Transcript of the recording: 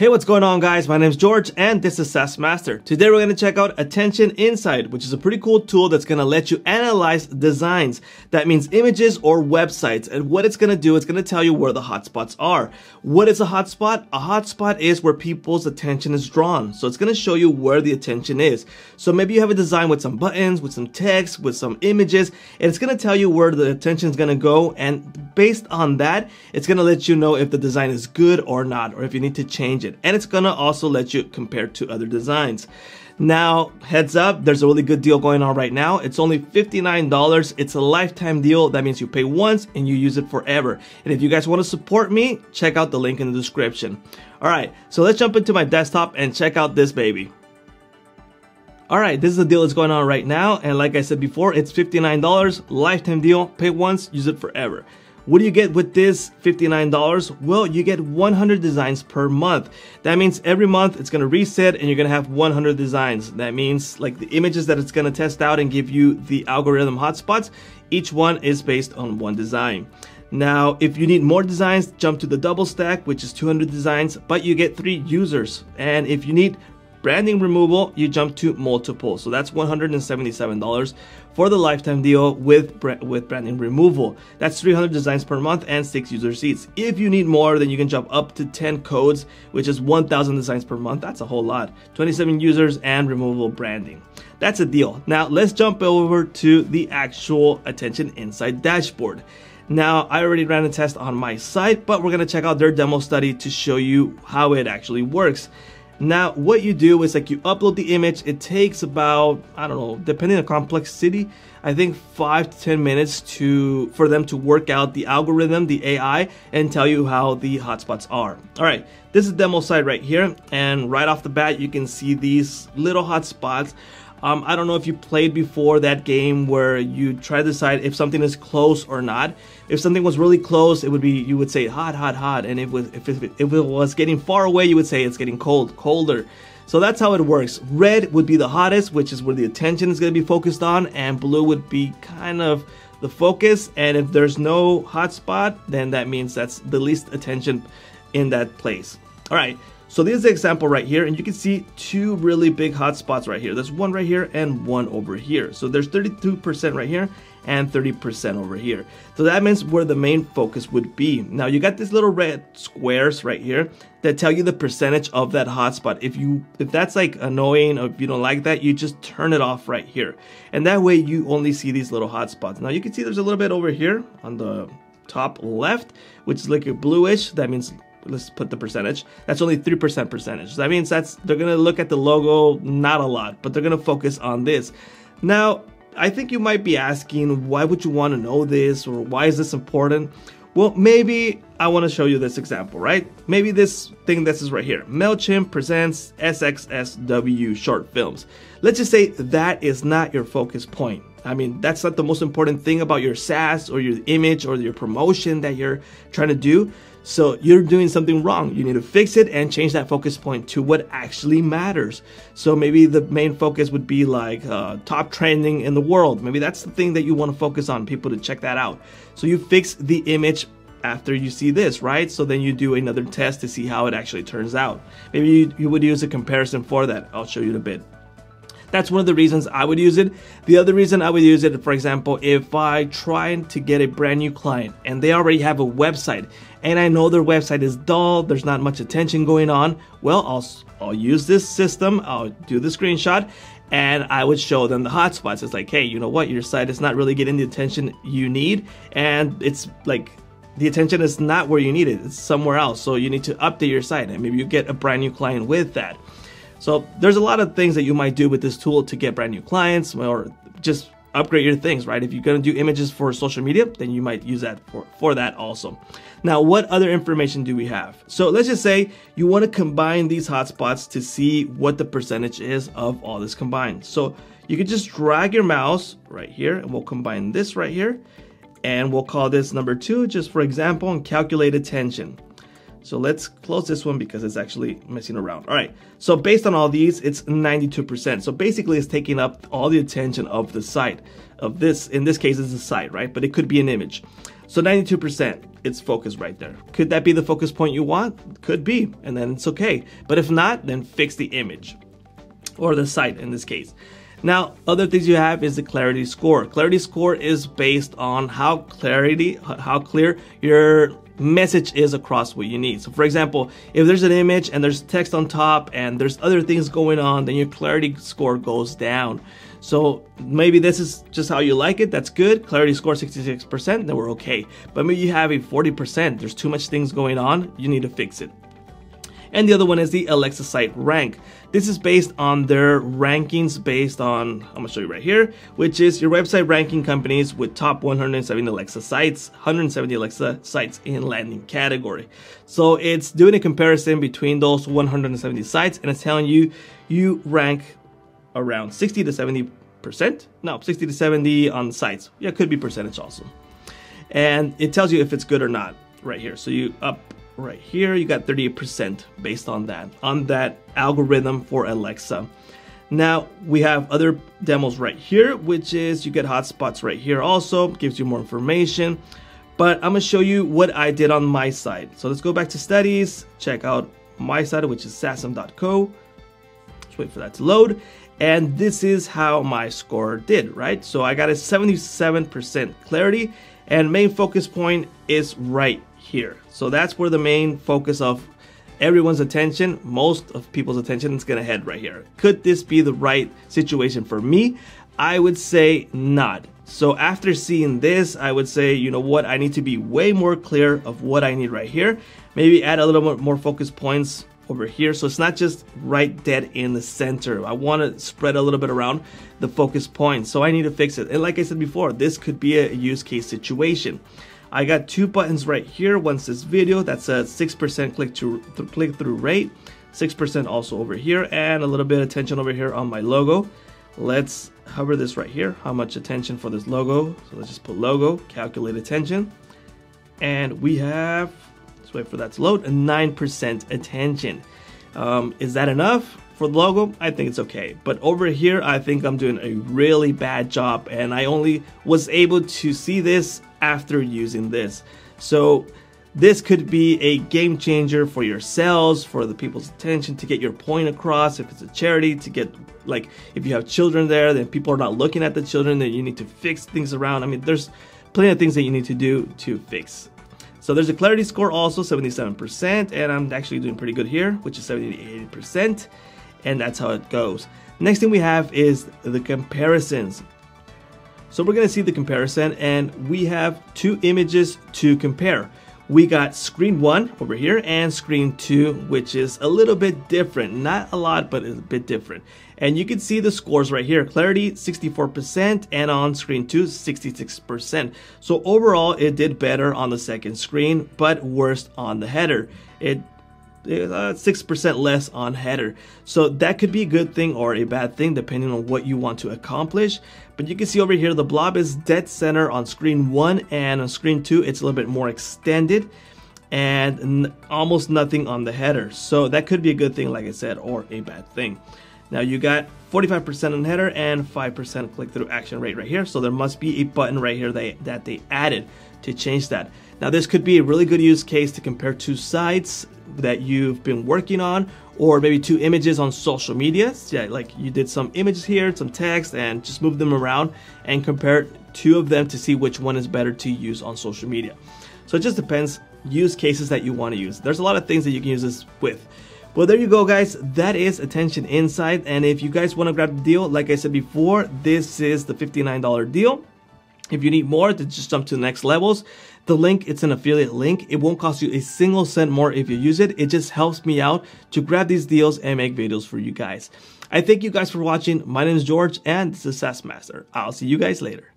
Hey, what's going on guys? My name is George and this is SaaS Master. Today we're going to check out Attention Insight, which is a pretty cool tool that's going to let you analyze designs. That means images or websites. And what it's going to do, it's going to tell you where the hotspots are. What is a hotspot? A hotspot is where people's attention is drawn. So it's going to show you where the attention is. So maybe you have a design with some buttons, with some text, with some images, and it's going to tell you where the attention is going to go. And based on that, it's going to let you know if the design is good or not, or if you need to change it it. And it's gonna also let you compare to other designs. Now, heads up, there's a really good deal going on right now. It's only $59. It's a lifetime deal. That means you pay once and you use it forever. And if you guys want to support me, check out the link in the description. All right, so let's jump into my desktop and check out this baby. All right, this is the deal that's going on right now. And like I said before, it's $59, lifetime deal, pay once, use it forever. What do you get with this $59? Well, you get 100 designs per month. That means every month it's going to reset and you're going to have 100 designs. That means like the images that it's going to test out and give you the algorithm hotspots, each one is based on one design. Now, if you need more designs, jump to the double stack, which is 200 designs, but you get three users. And if you need branding removal, you jump to multiple. So that's $177 for the lifetime deal with, with branding removal. That's 300 designs per month and 6 user seats. If you need more, then you can jump up to 10 codes, which is 1,000 designs per month. That's a whole lot. 27 users and removable branding. That's a deal. Now let's jump over to the actual Attention Insight dashboard. Now, I already ran a test on my site, but we're gonna check out their demo study to show you how it actually works. Now, what you do is like you upload the image. It takes about, I don't know, depending on complexity, I think five to 10 minutes to for them to work out the algorithm, the AI, and tell you how the hotspots are. All right, this is demo site right here. And right off the bat, you can see these little hotspots um, I don't know if you played before that game where you try to decide if something is close or not. If something was really close, it would be you would say hot, hot, hot, and if it, if it, if it was getting far away, you would say it's getting cold, colder. So that's how it works. Red would be the hottest, which is where the attention is going to be focused on, and blue would be kind of the focus. And if there's no hot spot, then that means that's the least attention in that place. All right. So this is the example right here, and you can see two really big hotspots right here. There's one right here and one over here. So there's 32% right here and 30% over here. So that means where the main focus would be. Now you got these little red squares right here that tell you the percentage of that hotspot. If you if that's like annoying or if you don't like that, you just turn it off right here. And that way you only see these little hotspots. Now you can see there's a little bit over here on the top left, which is like a bluish. That means let's put the percentage. That's only 3% percentage. That means that's they're to look at the logo not a lot, but they're to focus on this. Now, I think you might be asking, why would you want to know this or why is this important? Well, maybe I want to show you this example, right? Maybe this thing this is right here. MailChimp presents SXSW short films. Let's just say that is not your focus point. I mean, that's not the most important thing about your SaaS or your image or your promotion that you're trying to do. So you're doing something wrong. You need to fix it and change that focus point to what actually matters. So maybe the main focus would be like uh, top trending in the world. Maybe that's the thing that you want to focus on, people to check that out. So you fix the image after you see this, right? So then you do another test to see how it actually turns out. Maybe you, you would use a comparison for that. I'll show you in a bit. That's one of the reasons I would use it. The other reason I would use it, for example, if I try to get a brand new client and they already have a website and I know their website is dull, there's not much attention going on, well, I'll, I'll use this system, I'll do the screenshot and I would show them the hotspots. It's like, hey, you know what, your site is not really getting the attention you need, and it's like the attention is not where you need it, it's somewhere else. So you need to update your site, and maybe you get a brand new client with that. So there's a lot of things that you might do with this tool to get brand new clients or just upgrade your things, right? If you're gonna do images for social media, then you might use that for, for that also. Now, what other information do we have? So let's just say you wanna combine these hotspots to see what the percentage is of all this combined. So you can just drag your mouse right here and we'll combine this right here and we'll call this number two, just for example, and calculate attention. So let's close this one because it's actually messing around. All right, so based on all these, it's 92%. So basically it's taking up all the attention of the site of this, in this case it's a site, right? But it could be an image. So 92%, it's focused right there. Could that be the focus point you want? Could be, and then it's okay. But if not, then fix the image or the site in this case. Now, other things you have is the clarity score. Clarity score is based on how clarity, how clear your message is across what you need. So for example, if there's an image and there's text on top and there's other things going on, then your clarity score goes down. So maybe this is just how you like it. That's good. Clarity score 66%, then we're okay. But maybe you have a 40%. There's too much things going on. You need to fix it and the other one is the Alexa site rank. This is based on their rankings based on, I'm gonna show you right here, which is your website ranking companies with top 170 Alexa sites, 170 Alexa sites in landing category. So it's doing a comparison between those 170 sites and it's telling you you rank around 60 to 70 percent no 60 to 70 on sites yeah could be percentage also and it tells you if it's good or not right here so you up right here, you got 38% based on that, on that algorithm for Alexa. Now we have other demos right here, which is you get hotspots right here also, gives you more information. But I'm gonna show you what I did on my side. So let's go back to studies, check out my side, which is sasm.co. Let's wait for that to load. And this is how my score did, right? So I got a 77% clarity and main focus point is right here. So that's where the main focus of everyone's attention, most of people's attention is gonna head right here. Could this be the right situation for me? I would say not. So after seeing this, I would say, you know what, I need to be way more clear of what I need right here. Maybe add a little bit more focus points over here. So it's not just right dead in the center. I want to spread a little bit around the focus points. So I need to fix it. And like I said before, this could be a use case situation. I got two buttons right here. Once this video, that's a 6% click to th click through rate. 6% also over here and a little bit of attention over here on my logo. Let's hover this right here. How much attention for this logo? So let's just put logo, calculate attention. And we have, let's wait for that to load, 9% attention. Um, is that enough? For the logo, I think it's okay. But over here, I think I'm doing a really bad job and I only was able to see this after using this. So this could be a game changer for your sales, for the people's attention to get your point across. If it's a charity, to get like if you have children there, then people are not looking at the children, then you need to fix things around. I mean, there's plenty of things that you need to do to fix. So there's a clarity score also 77%, and I'm actually doing pretty good here, which is 70 to 80% and that's how it goes. Next thing we have is the comparisons. So we're gonna see the comparison and we have two images to compare. We got screen one over here and screen two, which is a little bit different. Not a lot, but a bit different. And you can see the scores right here. Clarity, 64%, and on screen two, 66%. So overall, it did better on the second screen, but worse on the header. It Uh, 6% less on header. So that could be a good thing or a bad thing depending on what you want to accomplish. But you can see over here the blob is dead center on screen 1 and on screen 2 it's a little bit more extended and almost nothing on the header. So that could be a good thing like I said or a bad thing. Now you got 45% on header and 5% click-through action rate right here. So there must be a button right here that, that they added to change that. Now this could be a really good use case to compare two sites that you've been working on or maybe two images on social media. Yeah, like you did some images here, some text and just move them around and compare two of them to see which one is better to use on social media. So it just depends use cases that you want to use. There's a lot of things that you can use this with. Well, there you go, guys. That is Attention Insight. And if you guys want to grab the deal, like I said before, this is the $59 deal. If you need more to just jump to the next levels, the link, it's an affiliate link. It won't cost you a single cent more if you use it. It just helps me out to grab these deals and make videos for you guys. I thank you guys for watching. My name is George and SaaS Master. I'll see you guys later.